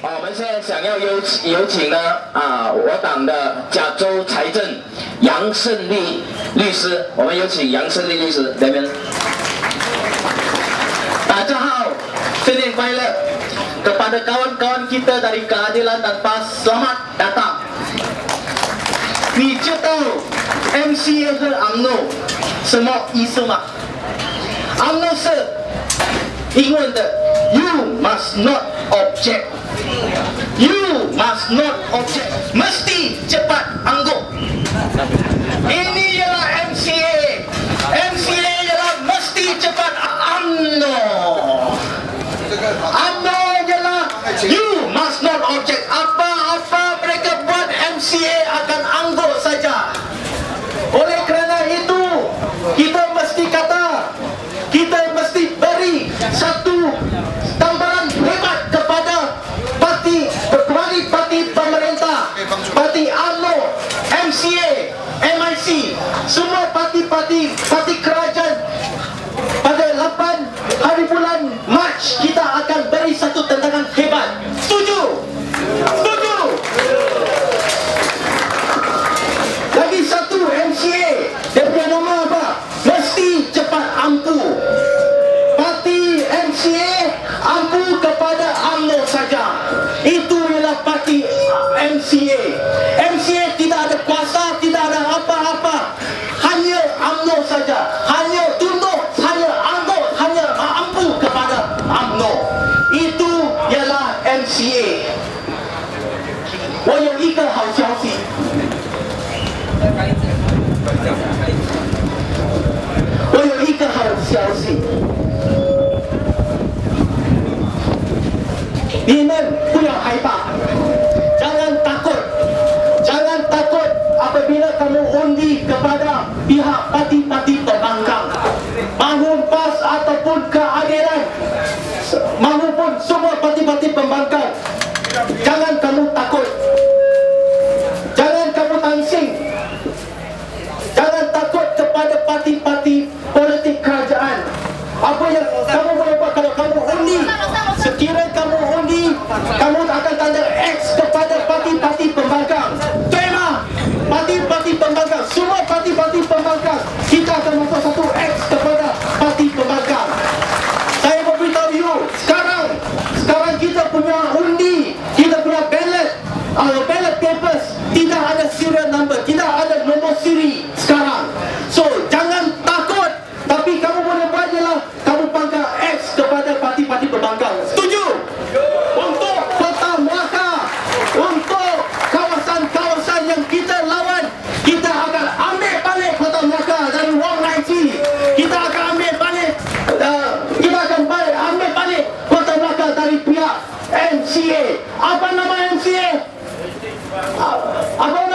啊，我们现在想要有有请呢啊，我党的加州财政杨胜利律师，我们有请杨胜利律师来边。大家好，新年快乐！Kepada kawan-kawan kita dari keadilan dan PAS, selamat datang. 你知道 MCA 和 UMNO 什么意思吗？UMNO 是英文的 You must not object. Must not object. Mesti cepat angguk. Ini ialah MCA. MCA ialah mesti cepat UMNO. UMNO ialah You must not object. Apa-apa mereka buat MCA akan angguk saja. Oleh kerana itu, kita mesti kata, kita mesti beri satu gambaran hebat kepada parti kepada parti pemerintah, parti UMNO, MCA, MIC, semua parti-parti parti kerajaan pada 8 hari bulan Mac kita akan beri satu tentangan ada apa-apa Hanya UMNO saja Hanya tunduk Hanya angguk Hanya ampu kepada UMNO Itu ialah MCA 我有一个好消息，我有一个好消息，你们 kamu undi kepada pihak parti-parti pembangkang, maupun PAS ataupun keadilan, maupun semua parti-parti pembangkang. Jangan kamu takut, jangan kamu tangsing, Jangan takut kepada parti-parti politik kerajaan. Apa yang kamu parti pembangkang. Semua parti-parti pembangkang kita akan mempersatukan hapa na MCA. Hapa